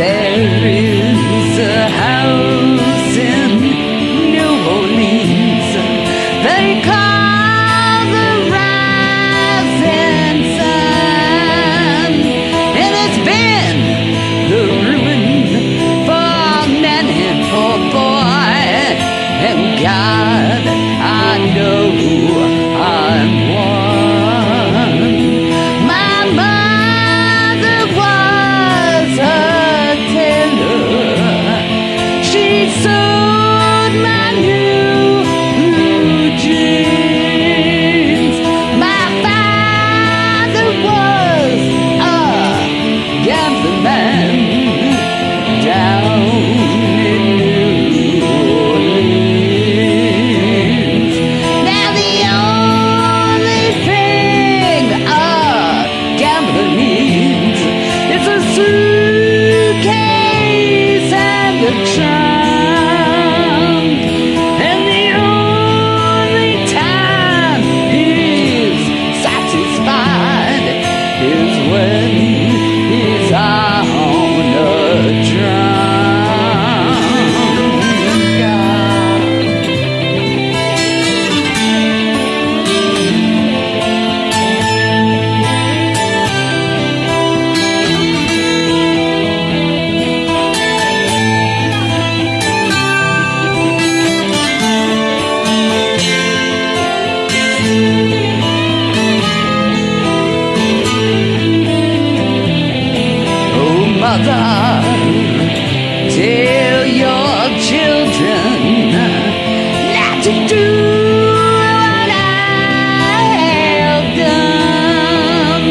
There is a house in New Orleans they call the Rising Sun, and it's been the ruin for men and for boy and God. when he's on a drum. tell your children not to do what I have done.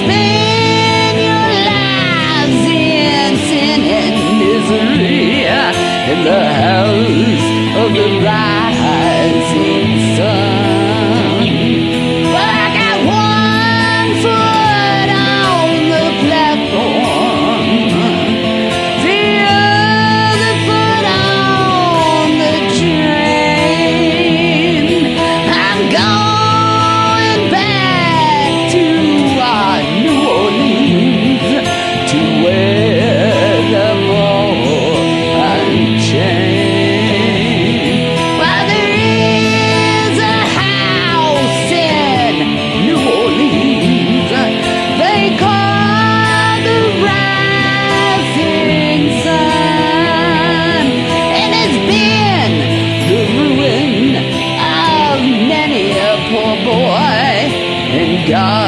Spend your lives in sin and misery in the house of the bride. Yeah.